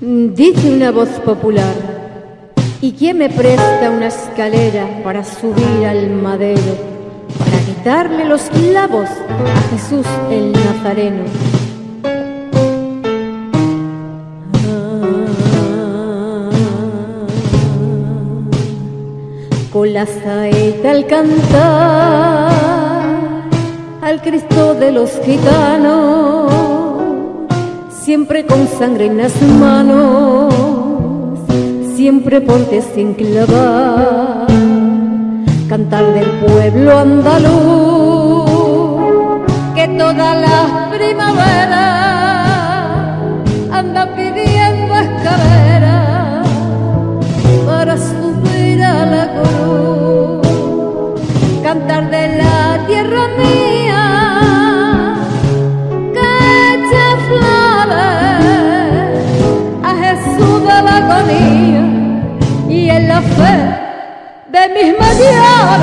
Dice una voz popular, ¿y quién me presta una escalera para subir al madero, para quitarle los clavos a Jesús el Nazareno? Con la saeta al cantar al Cristo de los gitanos siempre con sangre en las manos, siempre porte sin clavar, cantar del pueblo andaluz, y en la fe